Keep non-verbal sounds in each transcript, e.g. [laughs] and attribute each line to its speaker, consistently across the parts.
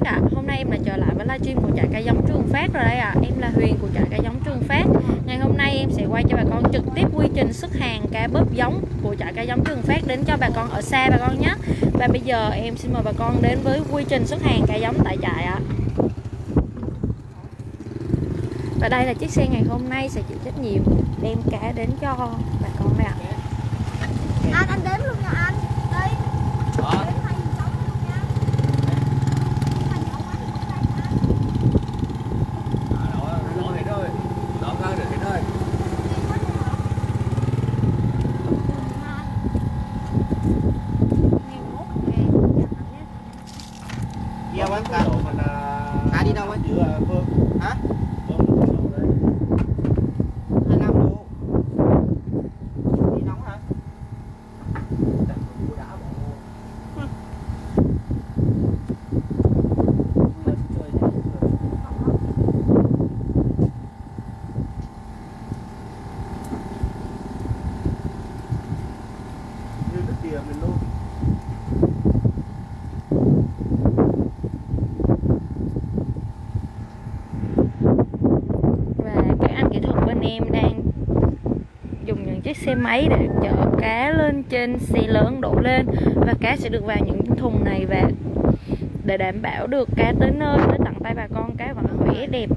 Speaker 1: Phát ạ à. Hôm nay em lại trở lại với livestream của trại cây giống Trường Phát rồi đây ạ à. Em là Huyền của trại cây giống Trường Phát Ngày hôm nay em sẽ quay cho bà con trực tiếp quy trình xuất hàng cá bớp giống của trại cây giống Trường Phát đến cho bà con ở xa bà con nhé Và bây giờ em xin mời bà con đến với quy trình xuất hàng cá giống tại trại ạ à. Và đây là chiếc xe ngày hôm nay sẽ chịu trách nhiệm đem cá đến cho bà con đây ạ à.
Speaker 2: Anh, anh đếm luôn nha anh
Speaker 1: Giữa? Anh em đang dùng những chiếc xe máy để chở cá lên trên xe lớn đổ lên. Và cá sẽ được vào những thùng này và để đảm bảo được cá tới nơi, tới tận tay bà con. Cá vẫn khỏe, đẹp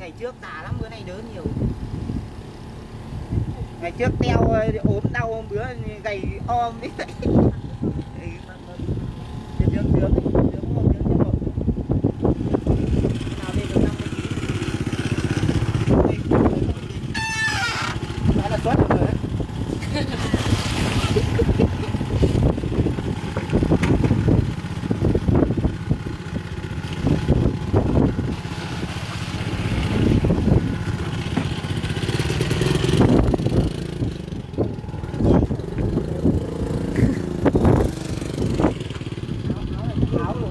Speaker 3: Ngày trước tà lắm, bữa nay đỡ nhiều Ngày trước teo ốm đau hôm bữa gầy om đi [laughs] Cái dưỡng dưỡng ấy, dưỡng không dưỡng cho một Nào lên được 50 kg Đó là suất rồi đấy áo luôn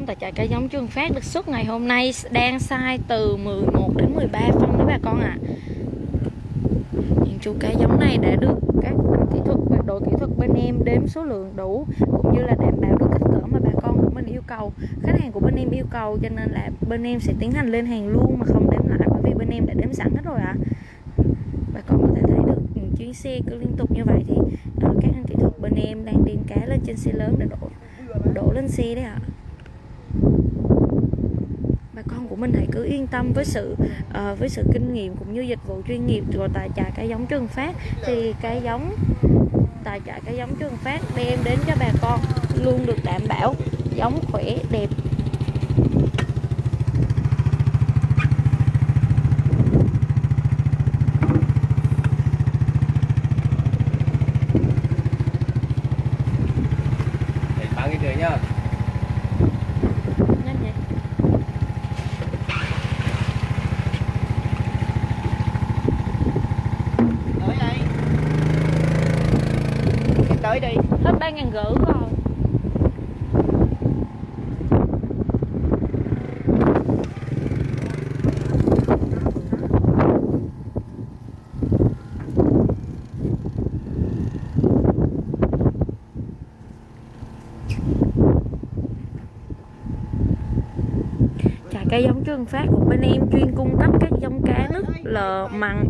Speaker 1: giống tại trại cây giống trường Phát được xuất ngày hôm nay đang sai từ 11 đến 13 phân đấy bà con ạ. À. Những chú cá giống này đã được các kỹ thuật và đội kỹ thuật bên em đếm số lượng đủ cũng như là đảm bảo được kích cỡ mà bà con của mình yêu cầu. Khách hàng của bên em yêu cầu cho nên là bên em sẽ tiến hành lên hàng luôn mà không đếm lại bởi vì bên em đã đếm sẵn hết rồi ạ. À. Bà con có thể thấy được những chuyến xe cứ liên tục như vậy thì đó, các anh kỹ thuật bên em đang điên cá lên trên xe lớn để đổ đổ lên xe đấy ạ. À bà con của mình hãy cứ yên tâm với sự uh, với sự kinh nghiệm cũng như dịch vụ chuyên nghiệp của tại trại cây giống Trường Phát. Thì cây giống tại trại cây giống Trường Phát đem đến cho bà con luôn được đảm bảo giống khỏe đẹp
Speaker 4: Để bán cái trời nhá.
Speaker 1: nhanh vậy
Speaker 3: tới đây tới đi.
Speaker 1: Hết ba ngàn gửi cây giống Trường Phát của bên em chuyên cung cấp các giống cá nước lợ mặn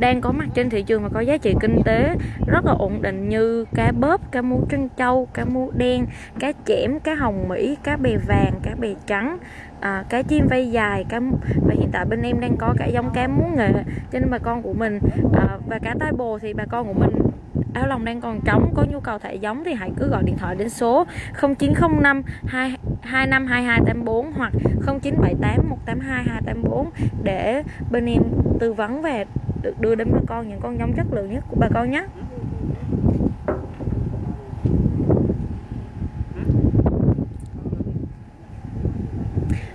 Speaker 1: đang có mặt trên thị trường và có giá trị kinh tế rất là ổn định như cá bớp, cá mú trân châu, cá mú đen, cá chẽm, cá hồng mỹ, cá bè vàng, cá bè trắng, à, cá chim vây dài cá và hiện tại bên em đang có cả giống cá mú nghệ cho nên bà con của mình. À, và cá tai bồ thì bà con của mình áo lòng đang còn trống có nhu cầu thẻ giống thì hãy cứ gọi điện thoại đến số 0905 252284 hoặc 0978 182 284 để bên em tư vấn và được đưa đến bà con những con giống chất lượng nhất của bà con nhé.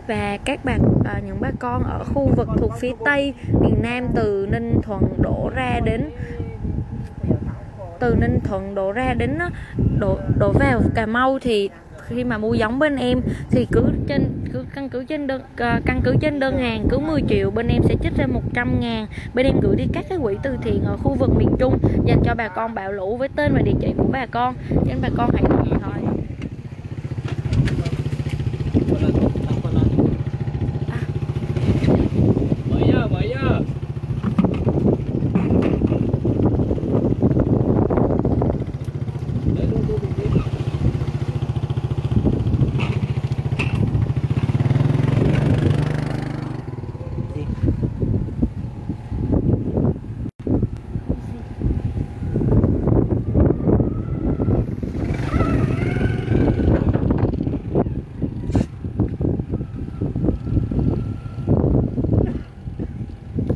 Speaker 1: Và các bạn à, những bà con ở khu vực thuộc phía tây miền Nam từ Ninh Thuận đổ ra đến từ Ninh Thuận đổ ra đến đổ đổ vào Cà Mau thì khi mà mua giống bên em thì cứ trên, cứ căn cứ trên đơn ờ, căn cứ trên đơn hàng cứ 10 triệu, bên em sẽ trích ra 100 ngàn. Bên em gửi đi các cái quỹ từ thiện ở khu vực miền Trung dành cho bà con bão lũ với tên và địa chỉ của bà con. Nên bà con hãy gọi điện thoại
Speaker 4: Mời nhá, mời nhá. Đấy, đúng, đúng, đúng, đúng.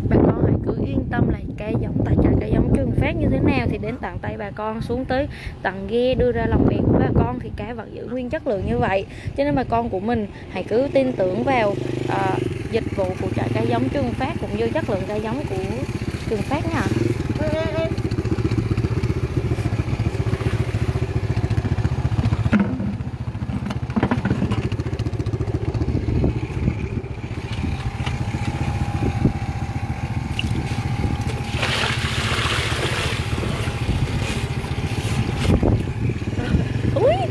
Speaker 1: bà con hãy cứ yên tâm là cây giống tại trại phát như thế nào thì đến tận tay bà con xuống tới tận ghe đưa ra lòng bè của bà con thì cá vẫn giữ nguyên chất lượng như vậy. Cho nên bà con của mình hãy cứ tin tưởng vào à, dịch vụ của trại cây giống trường phát cũng như chất lượng cây giống của trường phát nha Ui!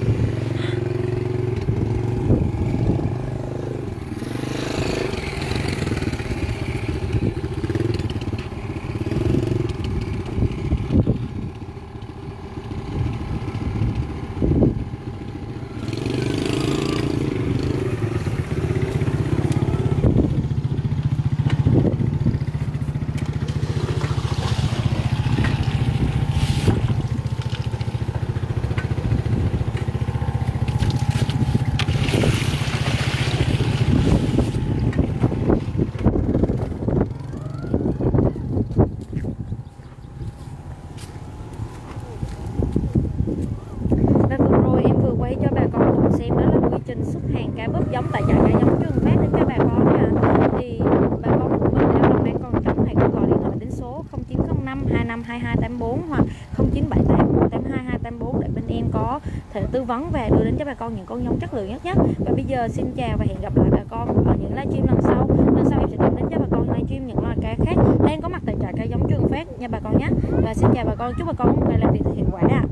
Speaker 1: Và vừa rồi em vừa quay cho bà con cùng xem đó là quy trình xuất hàng cá bớp giống tại trại cá giống trường phát đến cho bà con nha thì bà con của mình đang đang còn trống hãy cứ gọi điện thoại đến số 0905 252284 hoặc 0978 182 284 để bên em có thể tư vấn và đưa đến cho bà con những con giống chất lượng nhất nhé. Và bây giờ xin chào và hẹn gặp lại bà con ở những livestream lần sau. Lần sau em sẽ đem đến cho bà con livestream những loài cá khác. Đang có mặt tại trại cá giống trường phát nha bà con nhé. Và xin chào bà con, chúc bà con một ngày làm việc thật hiệu quả ạ.